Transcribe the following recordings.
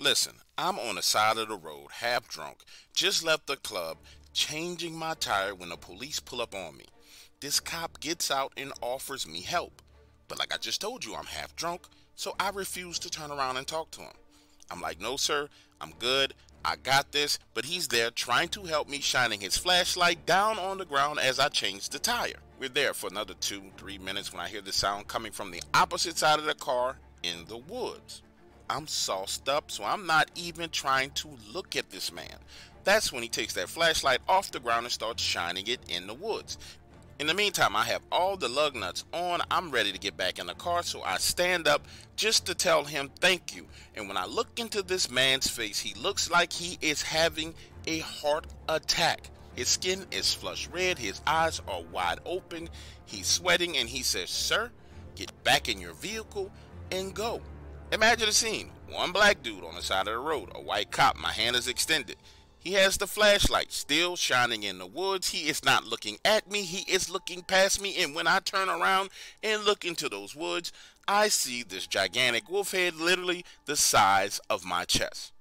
Listen, I'm on the side of the road, half drunk, just left the club, changing my tire when the police pull up on me. This cop gets out and offers me help. But like I just told you, I'm half drunk, so I refuse to turn around and talk to him. I'm like, no, sir, I'm good. I got this, but he's there trying to help me, shining his flashlight down on the ground as I change the tire. We're there for another two, three minutes when I hear the sound coming from the opposite side of the car in the woods. I'm sauced up, so I'm not even trying to look at this man. That's when he takes that flashlight off the ground and starts shining it in the woods. In the meantime, I have all the lug nuts on. I'm ready to get back in the car, so I stand up just to tell him thank you. And when I look into this man's face, he looks like he is having a heart attack. His skin is flush red, his eyes are wide open, he's sweating, and he says, Sir, get back in your vehicle and go. Imagine the scene one black dude on the side of the road, a white cop, my hand is extended. He has the flashlight still shining in the woods. He is not looking at me. He is looking past me. And when I turn around and look into those woods, I see this gigantic wolf head literally the size of my chest.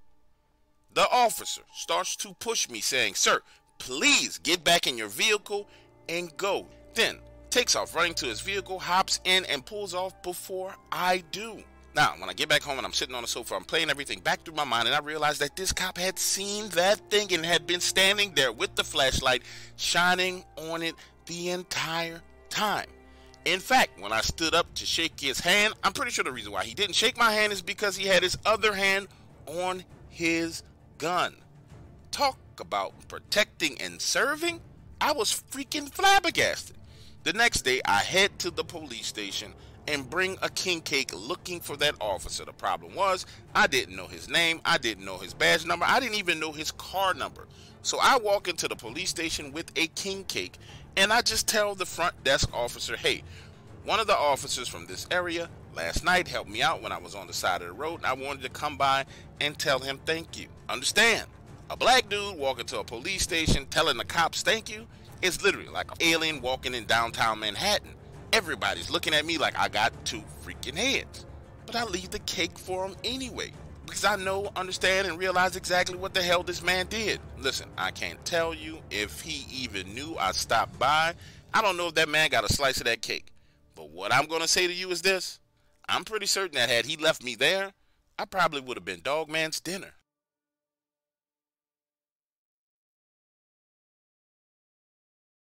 The officer starts to push me, saying, Sir, please get back in your vehicle and go. Then takes off running to his vehicle, hops in, and pulls off before I do. Now, when I get back home and I'm sitting on the sofa, I'm playing everything back through my mind, and I realized that this cop had seen that thing and had been standing there with the flashlight shining on it the entire time. In fact, when I stood up to shake his hand, I'm pretty sure the reason why he didn't shake my hand is because he had his other hand on his gun. Talk about protecting and serving. I was freaking flabbergasted. The next day, I head to the police station and bring a king cake looking for that officer. The problem was, I didn't know his name, I didn't know his badge number, I didn't even know his car number. So I walk into the police station with a king cake and I just tell the front desk officer, hey, one of the officers from this area last night helped me out when I was on the side of the road and I wanted to come by and tell him thank you. Understand? A black dude walking to a police station telling the cops thank you is literally like an alien walking in downtown Manhattan. Everybody's looking at me like I got two freaking heads. But I leave the cake for him anyway. Because I know, understand, and realize exactly what the hell this man did. Listen, I can't tell you if he even knew I stopped by. I don't know if that man got a slice of that cake. But what I'm going to say to you is this. I'm pretty certain that had he left me there, I probably would have been Dog Man's dinner.